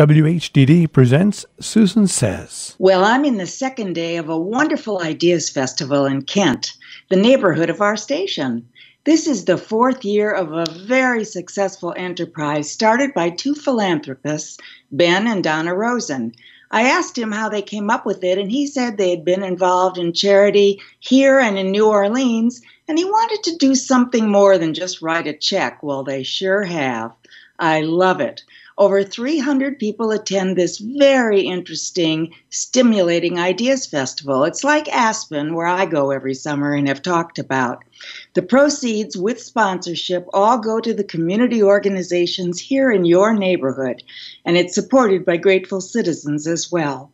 WHDD presents Susan Says. Well, I'm in the second day of a wonderful Ideas Festival in Kent, the neighborhood of our station. This is the fourth year of a very successful enterprise started by two philanthropists, Ben and Donna Rosen. I asked him how they came up with it, and he said they had been involved in charity here and in New Orleans, and he wanted to do something more than just write a check. Well, they sure have. I love it. Over 300 people attend this very interesting, stimulating ideas festival. It's like Aspen, where I go every summer and have talked about. The proceeds with sponsorship all go to the community organizations here in your neighborhood, and it's supported by grateful citizens as well.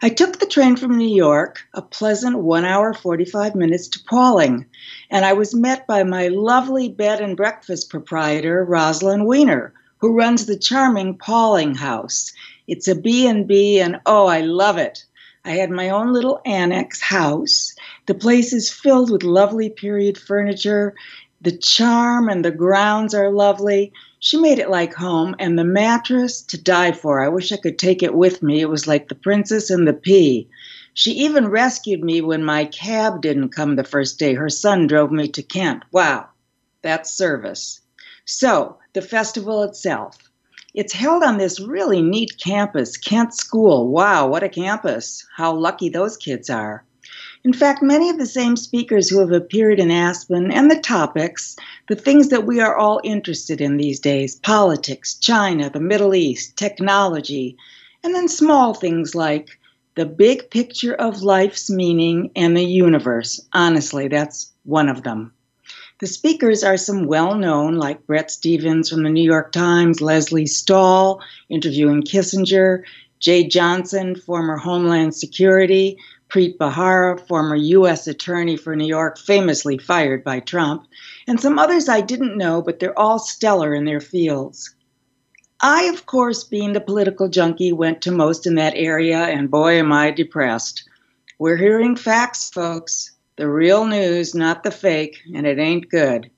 I took the train from New York, a pleasant one hour 45 minutes to Pawling, and I was met by my lovely bed and breakfast proprietor, Rosalind Weiner who runs the charming Pawling House. It's a B&B and oh, I love it. I had my own little annex house. The place is filled with lovely period furniture. The charm and the grounds are lovely. She made it like home, and the mattress to die for. I wish I could take it with me. It was like the princess and the pea. She even rescued me when my cab didn't come the first day. Her son drove me to Kent. Wow, that's service. So, the festival itself. It's held on this really neat campus, Kent School. Wow, what a campus! How lucky those kids are. In fact, many of the same speakers who have appeared in Aspen and the topics, the things that we are all interested in these days politics, China, the Middle East, technology, and then small things like the big picture of life's meaning and the universe. Honestly, that's one of them. The speakers are some well known, like Bret Stephens from the New York Times, Lesley Stahl interviewing Kissinger, Jeh Johnson, former Homeland Security, Preet Bharara, former U.S. Attorney for New York, famously fired by Trump, and some others I didn't know, but they're all stellar in their fields. I, of course, being the political junkie, went to most in that area, and boy, am I depressed. We're hearing facts, folks. The real news, not the fake, and it ain't good.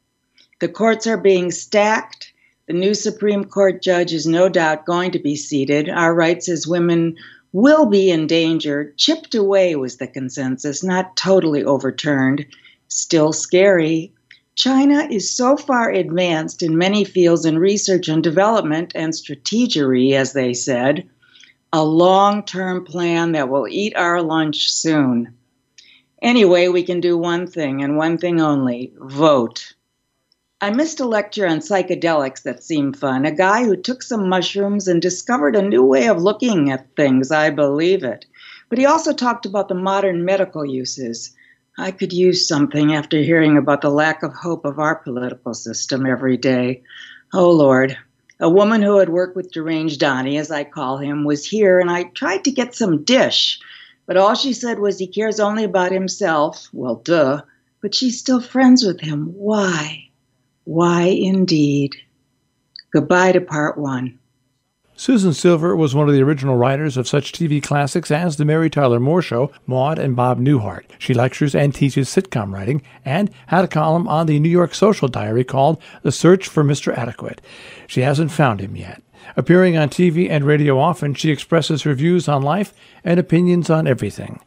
The courts are being stacked. The new Supreme Court judge is no doubt going to be seated. Our rights as women will be endangered. Chipped away was the consensus, not totally overturned. Still scary. China is so far advanced in many fields in research and development and strategery, as they said, a long term plan that will eat our lunch soon. Anyway, we can do one thing and one thing only vote. I missed a lecture on psychedelics that seemed fun. A guy who took some mushrooms and discovered a new way of looking at things. I believe it. But he also talked about the modern medical uses. I could use something after hearing about the lack of hope of our political system every day. Oh, Lord. A woman who had worked with Deranged Donnie, as I call him, was here, and I tried to get some dish. But all she said was he cares only about himself. Well, duh. But she's still friends with him. Why? Why indeed? Goodbye to part one. Susan Silver was one of the original writers of such TV classics as The Mary Tyler Moore Show, Maude and Bob Newhart. She lectures and teaches sitcom writing and had a column on the New York Social Diary called The Search for Mr. Adequate. She hasn't found him yet. Appearing on TV and radio often, she expresses her views on life and opinions on everything.